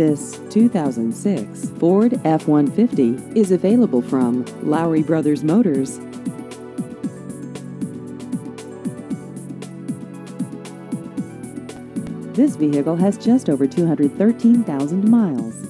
This 2006 Ford F-150 is available from Lowery Brothers Motors. This vehicle has just over 213,000 miles.